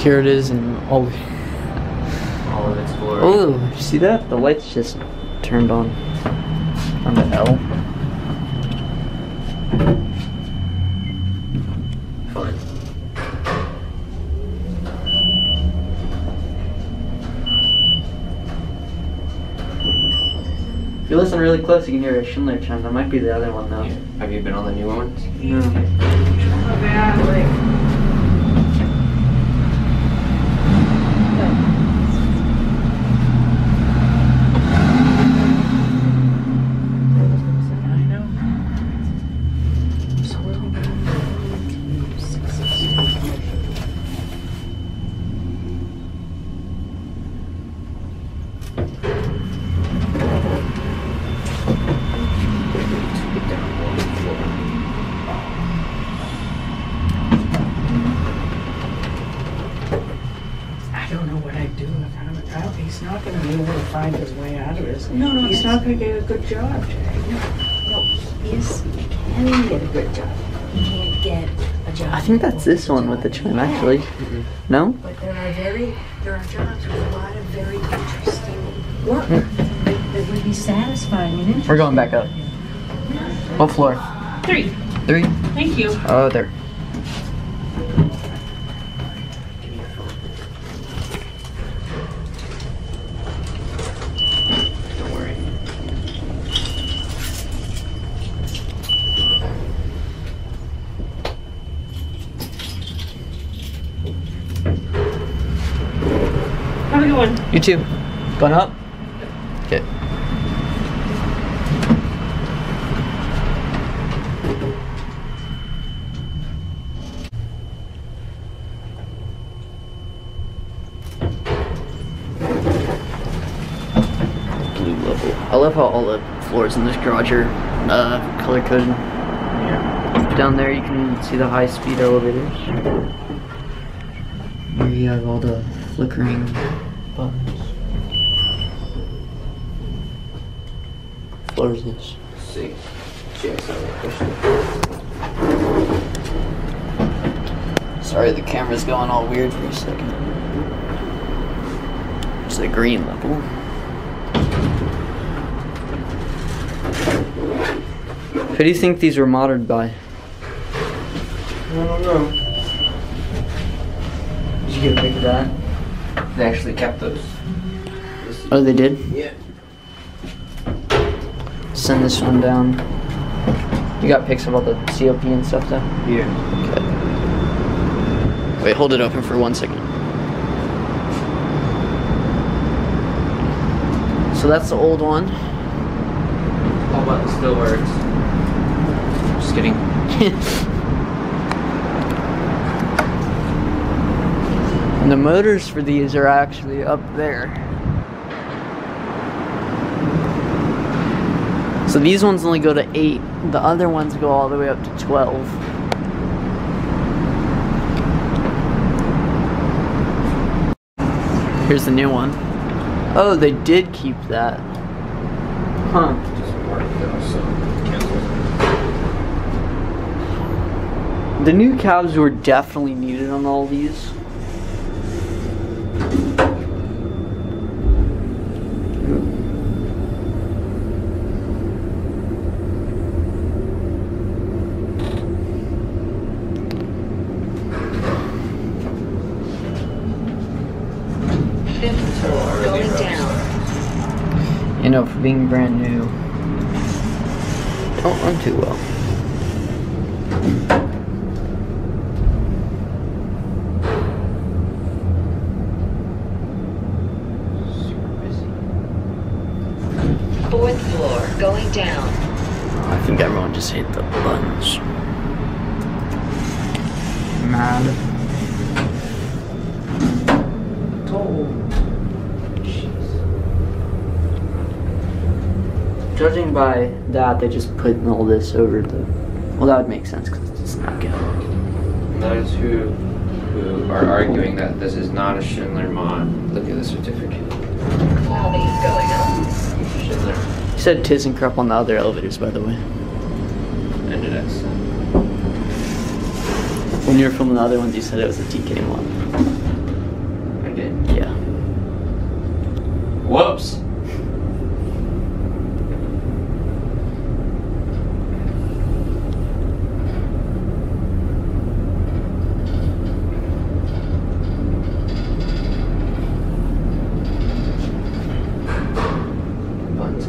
Here it is and all. All of its glory. Oh, you see that? The lights just turned on. On the L. Fun. If you listen really close, you can hear a Schindler chime. That might be the other one though. Yeah. Have you been on the new ones? No. He's not gonna be able to find his way out of this. No, no. He's not gonna get a good job, Jay. No, yes, he can get a good job. He can't get a job. I think that's this one with the chime actually. Mm-hmm. No? But there are very, there are jobs with a lot of very interesting work that, that would be satisfying and interesting. We're going back up. What floor? Three. Three? Thank you. Oh, there. Have good one. You too. Going up? Okay. Blue level. I love how all the floors in this garage are uh, color coded. Yeah. Down there you can see the high speed elevators. Here you have all the flickering buttons. Floor is this? See. GXO. Sorry, the camera's going all weird for a second. It's the green level. Who do you think these were modded by? I don't know. Did you get a pic of that? They actually kept those. Oh, they did? Yeah. Send this one down. You got pics of all the COP and stuff though? Yeah. Okay. Wait, hold it open for one second. So that's the old one. All button still works. Just kidding. And the motors for these are actually up there. So these ones only go to 8. The other ones go all the way up to 12. Here's the new one. Oh, they did keep that. Huh. The new cabs were definitely needed on all these. Fifth floor, going down. You know, for being brand new. Don't run too well. Fourth floor, going down. I think everyone just hit the buttons. Mad. Judging by that, they just put all this over the. Well, that would make sense because it's not good. Those who who are arguing that this is not a Schindler mod, look at the certificate. All these going up. Schindler You said ThyssenKrupp on the other elevators, by the way. ended at seven. When you were filming the other ones, you said it was a TK one. Whoops. Buttons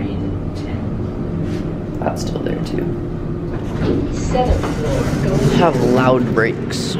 have like a. That's still there too. Seventh floor, going Have loud brakes.